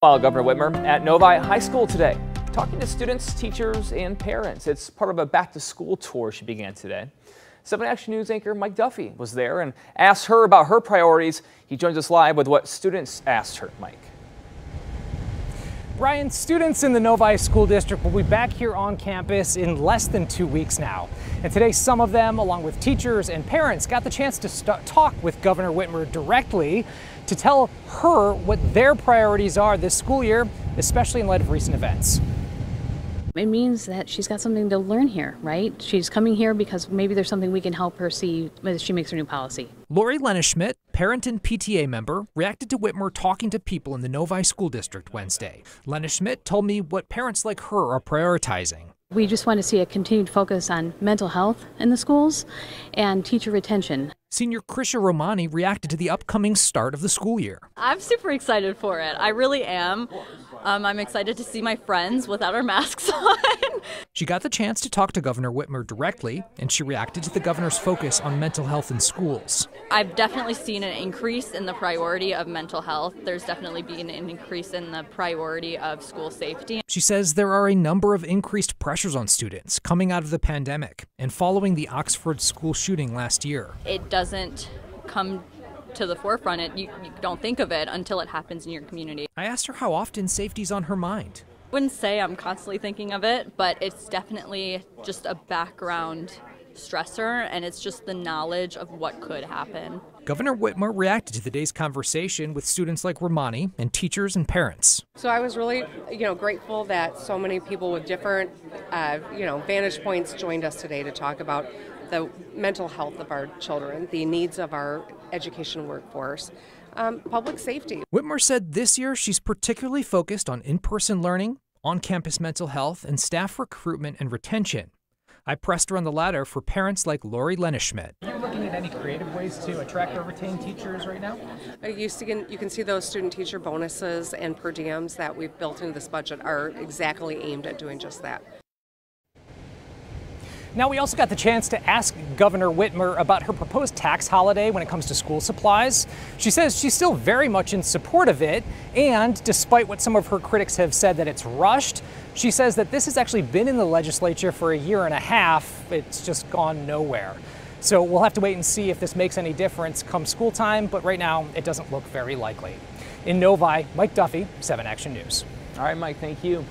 While Governor Whitmer at Novi High School today, talking to students, teachers, and parents. It's part of a back to school tour she began today. 7 Action News anchor Mike Duffy was there and asked her about her priorities. He joins us live with what students asked her. Mike. Brian, students in the Novi School District will be back here on campus in less than two weeks now. And today, some of them, along with teachers and parents, got the chance to talk with Governor Whitmer directly to tell her what their priorities are this school year, especially in light of recent events. It means that she's got something to learn here, right? She's coming here because maybe there's something we can help her see as she makes her new policy. Lori Lenneschmidt, parent and PTA member, reacted to Whitmer talking to people in the Novi School District Wednesday. Lenneschmidt told me what parents like her are prioritizing. We just want to see a continued focus on mental health in the schools and teacher retention. Senior Krisha Romani reacted to the upcoming start of the school year. I'm super excited for it. I really am. Um, I'm excited to see my friends without our masks on. she got the chance to talk to Governor Whitmer directly, and she reacted to the governor's focus on mental health in schools. I've definitely seen an increase in the priority of mental health. There's definitely been an increase in the priority of school safety. She says there are a number of increased pressures on students coming out of the pandemic and following the Oxford school shooting last year. It doesn't come to the forefront. It, you, you don't think of it until it happens in your community. I asked her how often safety's on her mind. I Wouldn't say I'm constantly thinking of it, but it's definitely just a background stressor, and it's just the knowledge of what could happen. Governor Whitmer reacted to the day's conversation with students like Romani and teachers and parents. So I was really, you know, grateful that so many people with different, uh, you know, vantage points joined us today to talk about the mental health of our children, the needs of our education workforce, um, public safety. Whitmer said this year she's particularly focused on in person learning, on campus mental health, and staff recruitment and retention. I pressed her on the latter for parents like Lori Lenneschmidt. Are you looking at any creative ways to attract or retain teachers right now? You, see, you can see those student teacher bonuses and per diems that we've built into this budget are exactly aimed at doing just that. Now, we also got the chance to ask Governor Whitmer about her proposed tax holiday when it comes to school supplies. She says she's still very much in support of it, and despite what some of her critics have said that it's rushed, she says that this has actually been in the legislature for a year and a half. It's just gone nowhere. So we'll have to wait and see if this makes any difference come school time, but right now it doesn't look very likely. In Novi, Mike Duffy, 7 Action News. All right, Mike, thank you.